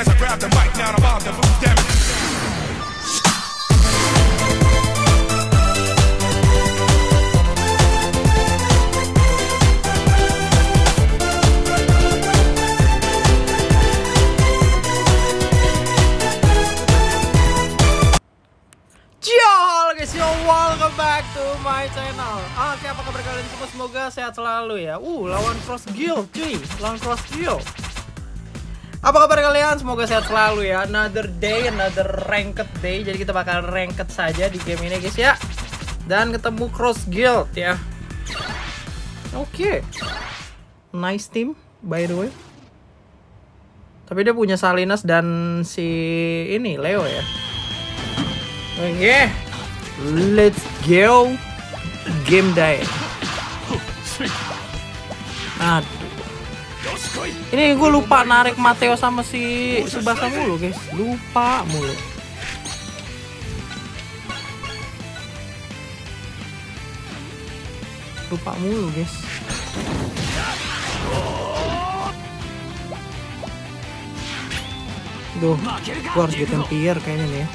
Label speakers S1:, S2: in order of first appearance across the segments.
S1: as I grab the mic. Now I'm damage.
S2: Yo, halo guys, yo, welcome back to my channel Oke, apa kabar kalian semua? Semoga sehat selalu ya Uh, lawan Cross Guild, cuy Lawan Cross Guild Apa kabar kalian? Semoga sehat selalu ya. Another day, another ranked day. Jadi kita bakal ranked saja di game ini guys ya. Dan ketemu Cross Guild ya. Oke. Nice team, by the way. Tapi dia punya Salinas dan si ini, Leo ya. Oke, let's go. Game day. Aduh. Ini gue lupa narik Mateo sama si Subasa mulu guys, lupa mulu. Lupa mulu guys. Duh, gue harus Pierre kayaknya nih ya.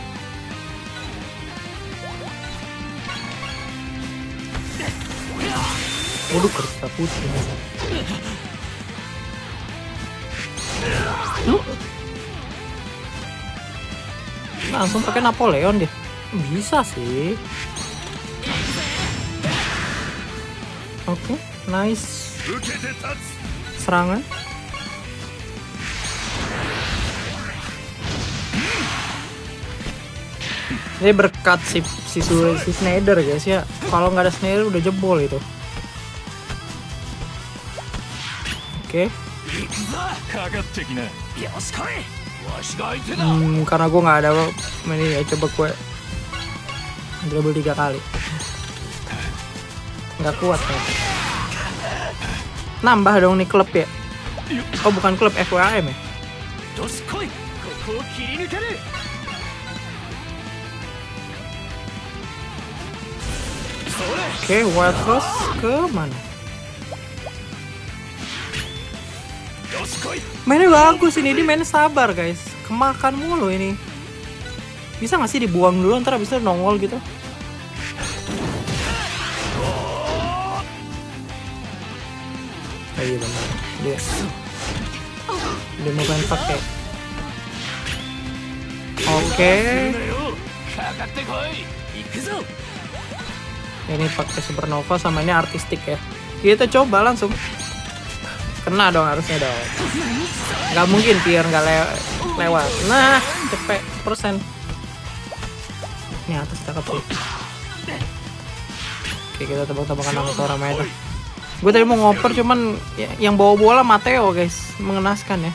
S2: Waduh kertas putih. Langsung pakai Napoleon deh. Bisa sih. Oke, nice. Serangan. Ini berkat si si, si Snyder guys ya. Kalau nggak ada Snyder udah jebol itu. Oke.
S3: か
S2: Hmm, karena gue nggak ada ini ya coba gue double tiga kali. Nggak kuat kan nambah dong nih klub ya. Oh bukan klub FWM ya? Oke, okay, Wild Rose ke mana? mainnya bagus ini dia main sabar guys. Kemakan mulu ini. Bisa gak sih dibuang dulu ntar abis itu nongol gitu? Ayo bener. Dia dia mau main pakai. Oke. Ini pakai supernova sama ini artistik ya. Kita coba langsung. Kena dong harusnya dong. Nggak mungkin Pierre nggak le- lewat. Nah, cepet persen. Ini atas cakep sih. Oke, kita tebak-tebakan orang main. Gue tadi mau ngoper cuman ya- yang bawa bola Mateo guys, mengenaskan ya.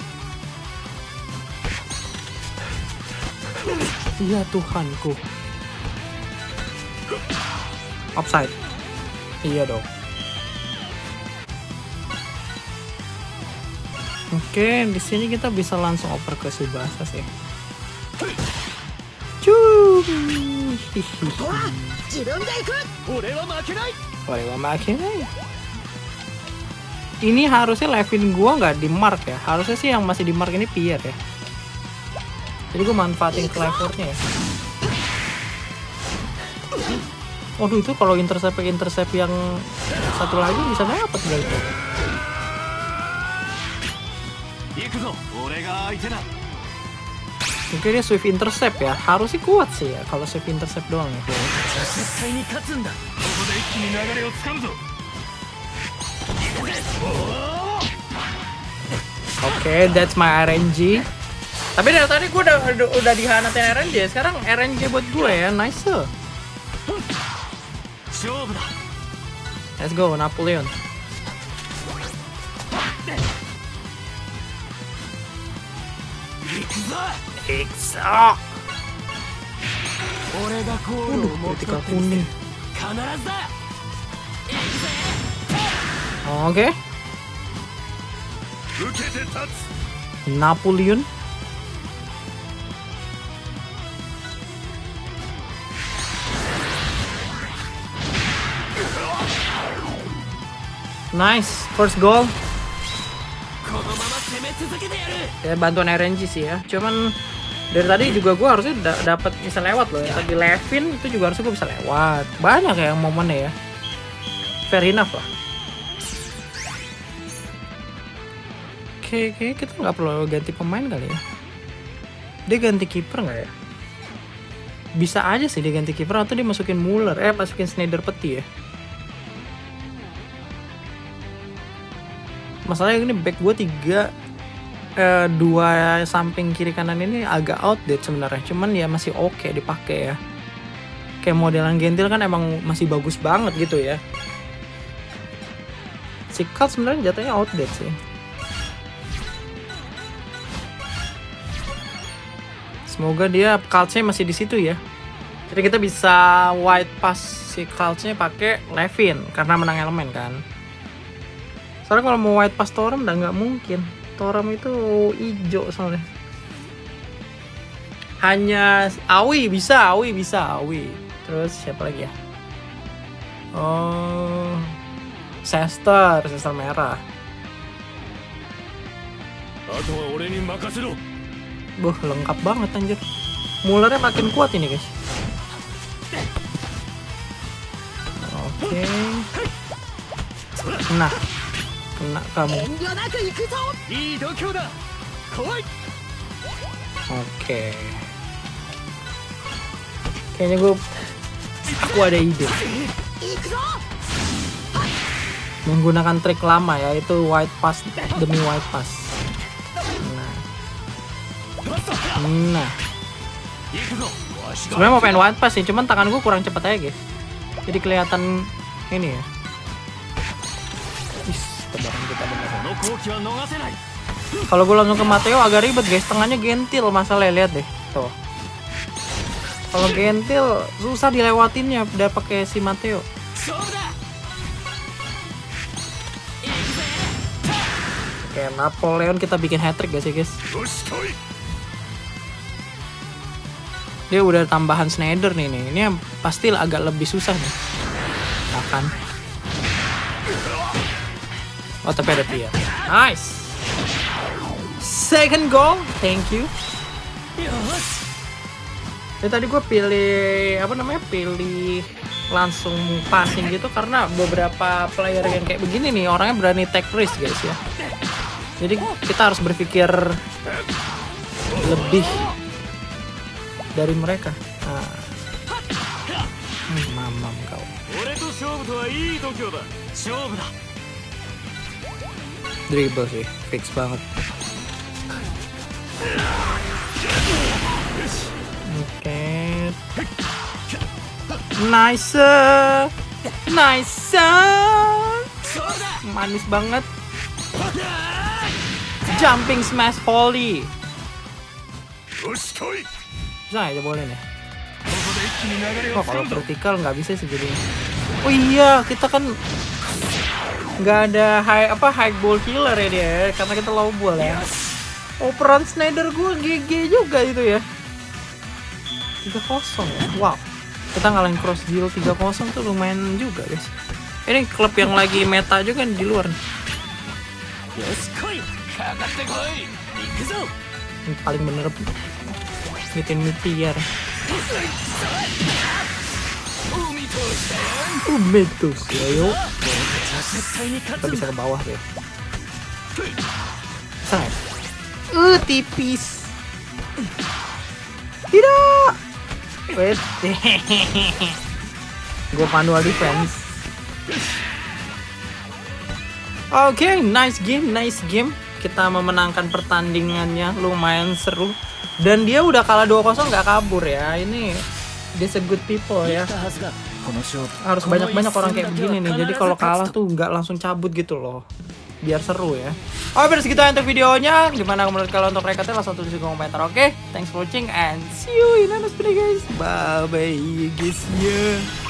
S2: Iya Tuhanku. Offside. Iya dong. Oke, di sini kita bisa langsung oper ke Subasa sih. Ini harusnya Levin gua nggak di mark ya. Harusnya sih yang masih di mark ini Pierre ya. Jadi gua manfaatin clevernya ya. Waduh itu kalau intercept intercept yang satu lagi bisa dapat
S3: berarti.
S2: Mungkin dia swift intercept ya. Harusnya kuat sih ya kalau swift intercept doang ya. Oke, okay, that's my RNG. Tapi dari tadi gue udah, udah, udah dihanatin RNG. Ya. Sekarang RNG buat gue ya. Nice.
S3: Hmm.
S2: Let's go, Napoleon. Iksa.
S3: 俺がゴールを
S2: Waduh,
S3: 持つ
S2: kritikal kuning.
S3: 必ずだ
S2: Oke,
S3: 受けて立つ
S2: Napoleon. Nice, first goal.
S3: このまま攻め続
S2: Ya bantuan RNG sih ya. Cuman dari tadi juga gue harusnya da- dapat bisa lewat loh ya. Tadi Levin itu juga harusnya gue bisa lewat. Banyak ya yang momennya ya. Fair enough lah. Oke oke kita nggak perlu ganti pemain kali ya. Dia ganti kiper nggak ya? Bisa aja sih dia ganti kiper atau dia masukin Muller. Eh masukin Snyder peti ya. Masalahnya ini back gue tiga eh, dua samping kiri kanan ini agak outdated sebenarnya. Cuman ya masih oke dipakai ya. Kayak modelan gentil kan emang masih bagus banget gitu ya. Si sebenarnya jatuhnya outdated sih. Semoga dia cultnya masih di situ ya. Jadi kita bisa white pass si cultnya pakai Levin karena menang elemen kan. Soalnya kalau mau white pass Toram udah nggak mungkin Toram itu hijau soalnya hanya Awi bisa Awi bisa Awi terus siapa lagi ya oh Sester Sester merah Buh, lengkap banget anjir. Mulernya makin kuat ini, guys. Oke. Okay. Nah, kena kamu. Oke. Kayaknya gue aku ada ide. Menggunakan trik lama ya itu white pass demi white pass. Nah. Nah. Sebenarnya mau pengen white pass sih cuman tangan gue kurang cepat aja guys. Jadi kelihatan ini ya. Kalau gue langsung ke Mateo agak ribet guys, tengahnya gentil masalah lihat deh. Tuh. Kalau gentil susah dilewatinnya udah pakai si Mateo. Oke, Napoleon kita bikin hat trick guys ya guys. Dia udah tambahan Snyder nih nih. Ini pasti agak lebih susah nih. Akan. Oh tapi ada ya? Nice. Second goal. Thank you. Ya tadi gue pilih apa namanya pilih langsung passing gitu karena beberapa player yang kayak begini nih orangnya berani take risk guys ya. Jadi kita harus berpikir lebih dari mereka. Nah. Hmm, mamam kau dribble sih fix banget. Oke. Okay. nice.
S3: Nice.
S2: Manis banget. Jumping smash volley.
S3: Nah,
S2: bisa aja boleh nih. Oh, kalau vertikal nggak bisa sih jadinya. Oh iya, kita kan nggak ada high apa high ball killer ya dia karena kita low ball ya. Operan oh, Snyder gue GG juga itu ya. 3-0 ya? Wow. Kita ngalahin cross deal 3-0 tuh lumayan juga guys. Ini klub yang lagi meta juga di luar nih. Ini paling bener. Mitin mitiar
S3: Umi tuh yo
S2: kita bisa ke bawah deh. Sangat uh tipis tidak. Wait. Gue manual defense. Oke okay, nice game nice game. Kita memenangkan pertandingannya. Lumayan seru. Dan dia udah kalah 2-0 nggak kabur ya. Ini dia a good people ya. Harus banyak banyak orang kayak begini nih. jadi kalau kalah tuh nggak langsung cabut gitu loh. Biar seru ya. Oh beres gitu untuk videonya. Gimana menurut kalian untuk rekatnya langsung tulis di kolom komentar oke? Thanks for watching and see you in the next video guys. Bye bye guys. Yeah.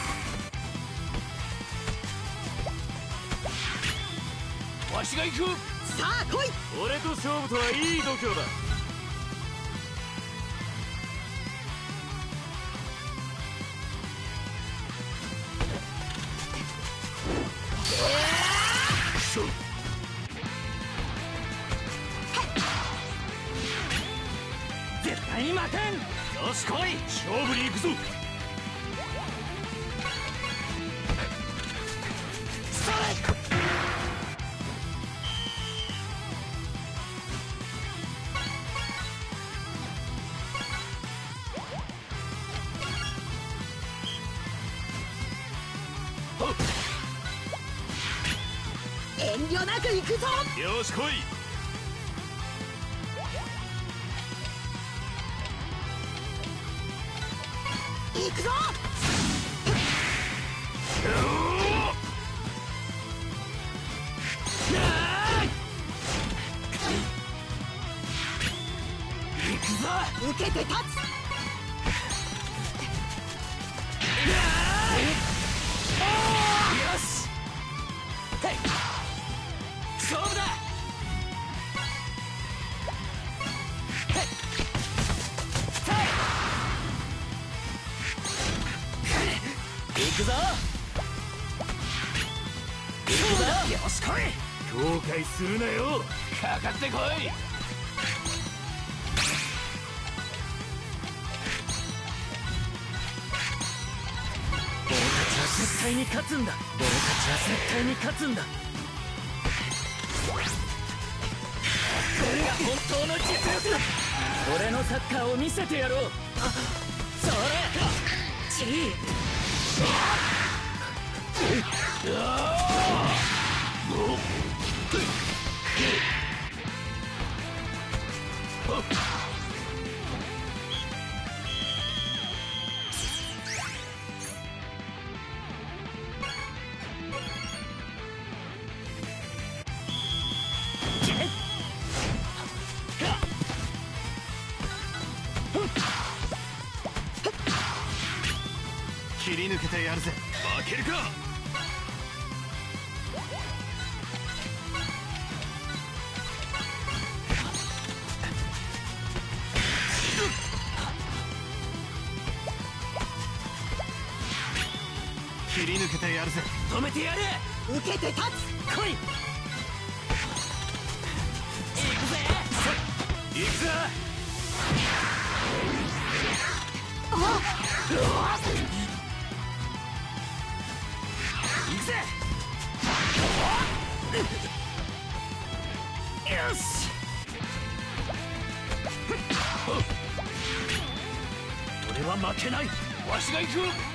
S3: わしが行く。
S4: さあ来い。
S3: 俺と勝負とはいい度胸だ。くそ絶対に負けん。よし来い。勝負に行くぞ
S4: 慮なく行くぞ。
S3: よし来い。
S4: 行くぞ。
S3: 行くぞ。
S4: 受けて立つ
S3: い後悔するなよ。かかってこい。俺たちは絶対に勝つんだ。俺たちは絶対に勝つんだ。これが本当の実力だ。俺のサッカーを見せてやろう。それチー
S1: 切り抜けてやるぜ。
S3: 負けるか。
S4: 受けて立つ。
S3: 来い。行くぜ。行くぞ行くぜよし。俺は負けない。わしが行く。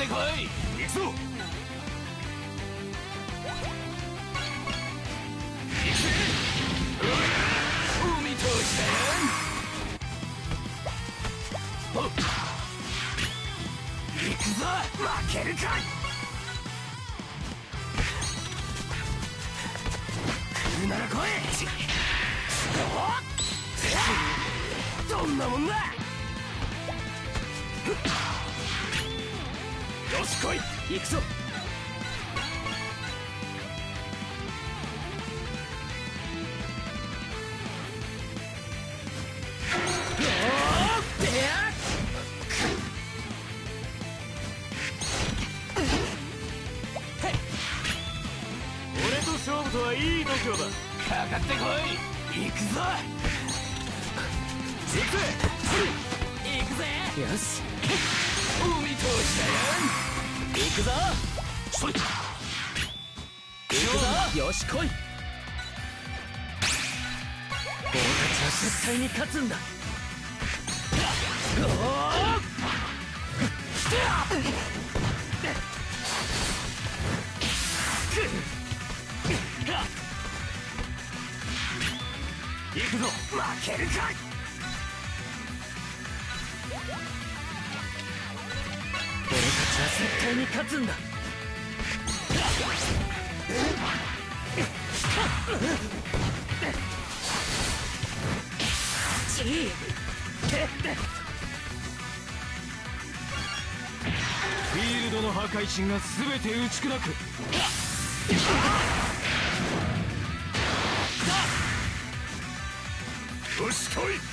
S3: ってこい。行くぞ。行くぜ海通したよほっ行くぞ。負けるか。来るなら来い。どんなもんだ。よし来い。行くぞ。俺と勝負とはいい度胸だ。かかってこい。行くぞ。行くぜ。行くぜ。よし。海通したよ。行くぞ。それ行くぞ。よし来い。俺たちは絶対に勝つんだ。
S1: くぞ。
S3: 負けるか。い絶対に勝つんだ。チー
S1: フィールドの破壊神が全て打ち砕く。よし来い。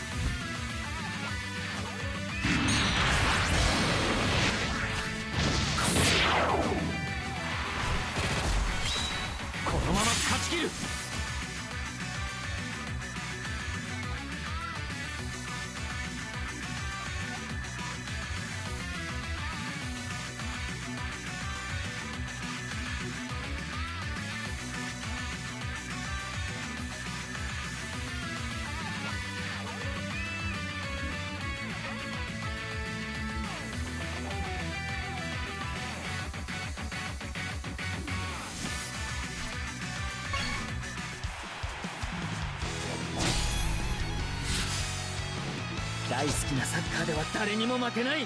S1: you!
S3: 大好きなサッカーでは誰にも負けない